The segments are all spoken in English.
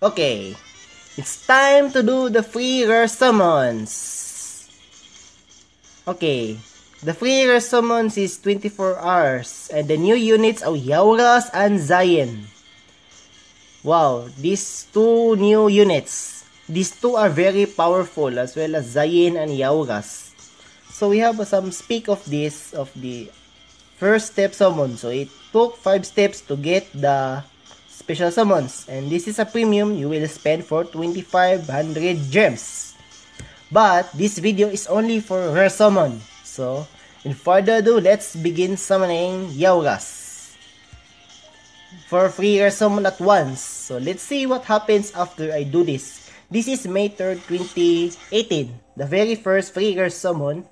Okay, it's time to do the free summons. Okay, the free summons is 24 hours, and the new units are Yauras and Zayin. Wow, these two new units, these two are very powerful as well as Zayin and Yauras. So we have some speak of this, of the first step summon. So it took 5 steps to get the special summons. And this is a premium you will spend for 2500 gems. But this video is only for rare summon. So, in further ado, let's begin summoning Yauras. For free rare summon at once. So, let's see what happens after I do this. This is May 3rd, 2018. The very first free rare summon.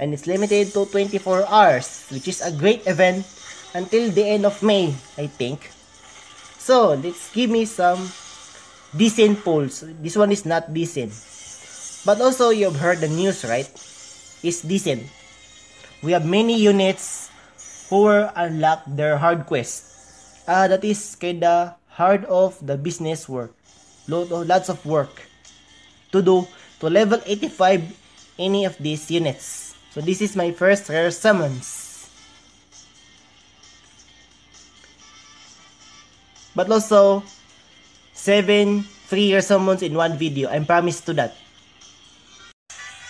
And it's limited to 24 hours. Which is a great event until the end of May, I think. So, let's give me some decent polls. This one is not decent. But also, you've heard the news, right? It's decent. We have many units who were unlocked their hard quest. Uh, that is kinda hard of the business work. Lots of work to do to level 85 any of these units. So this is my first rare summons. But also 7 free rare summons in one video. I'm promised to that.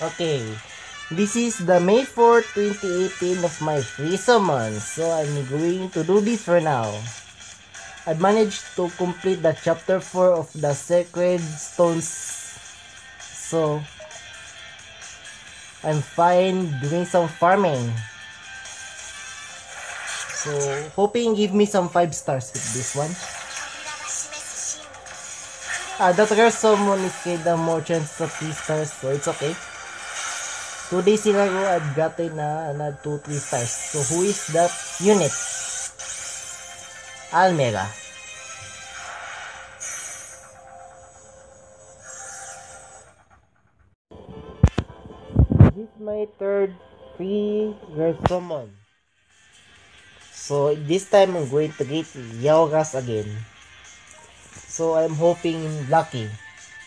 Okay, this is the May 4, 2018 of my free summons. So I'm going to do this for now. I managed to complete the chapter 4 of the Sacred Stones. So, I'm fine doing some farming. So, hoping give me some 5 stars with this one. Ah, that rare summon is kinda more chance of 3 stars, so it's okay. Two days in a row, I've gotten na, na 2, 3 stars. So, who is that unit? Almera. This is my third free rare summon. So, this time I'm going to get Yauras again. So, I'm hoping lucky.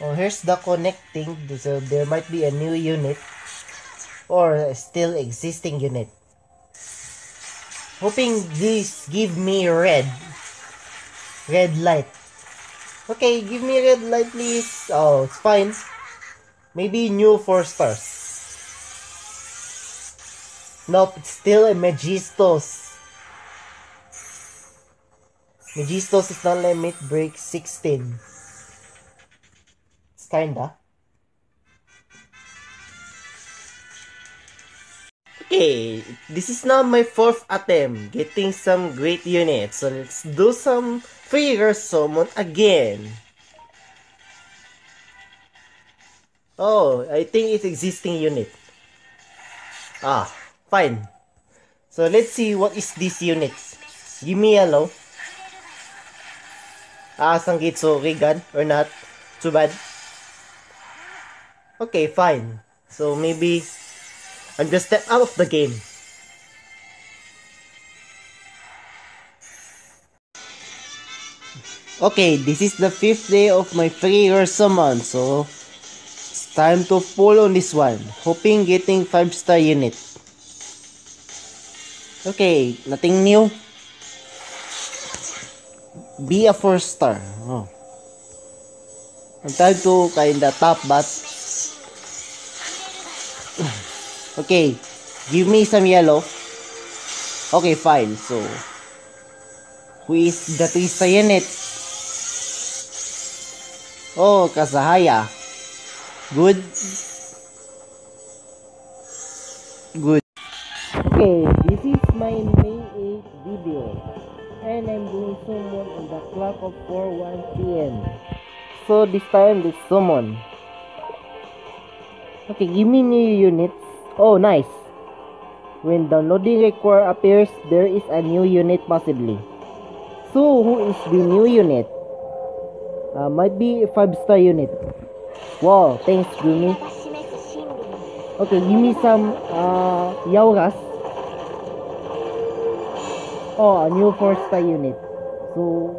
Oh, here's the connecting. So, there might be a new unit or still existing unit. Hoping this give me red. Red light. Okay, give me red light please. Oh, it's fine. Maybe new 4 stars. Nope, it's still a Magistos. Magistos is not limit break 16. It's kinda. Okay, this is now my fourth attempt getting some great units. So let's do some figure summon again. Oh, I think it's existing unit. Ah, fine. So let's see what is this unit. Give me yellow. Aasang Gitsu Rigan or not? Too bad. Okay, fine. So maybe I'm just step out of the game. Okay, this is the fifth day of my free rare summon, so it's time to pull on this one. Hoping getting 5 star unit. Okay, nothing new be a 4 star. Oh. I'm trying to kinda top but okay. Give me some yellow. Okay fine. So who is the twista unit? Oh Kasahaya. Good. Good. Okay this is my May 8 video and I'm doing summon on the clock of 4 1 p.m. So this time this summon. Okay, give me new units. Oh, nice. When downloading require appears, there is a new unit possibly. So, who is the new unit? Uh, might be a 5 star unit. Wow, thanks Gumi. Okay, give me some uh, Yauras. Oh, a new 4 star unit. So,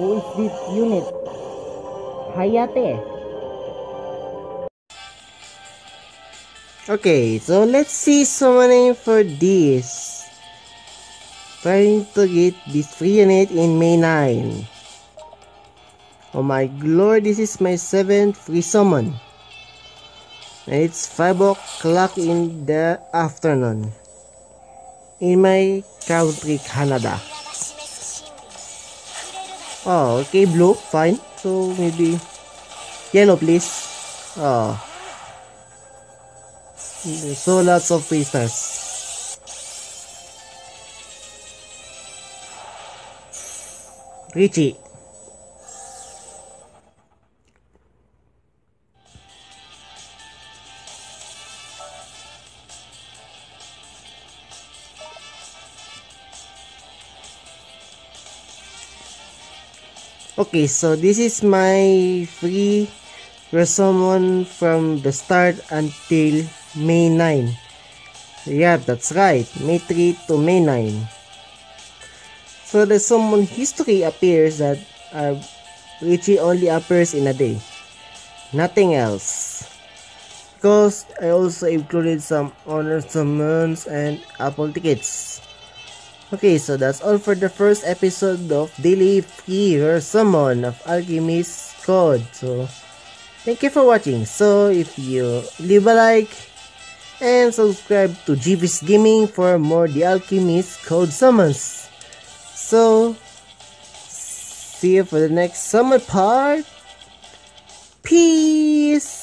Who is this unit? Hayate. Okay, so let's see summoning for this. Trying to get this free unit in May 9. Oh my lord, this is my 7th free summon. And it's 5 o'clock in the afternoon. In my country, Canada. Oh, okay, blue, fine. So maybe yellow, please. Oh. So lots of prisoners. Richie. Okay, so this is my free resummon from the start until May 9. Yeah, that's right. May 3 to May 9. So the summon history appears that uh, Richie only appears in a day. Nothing else. Because I also included some honor summons and Apple tickets. Okay, so that's all for the first episode of Daily Free or Summon of Alchemist Code. So, thank you for watching. So, if you leave a like and subscribe to Jayvees Gaming for more The Alchemist Code summons. So, see you for the next summon part. Peace!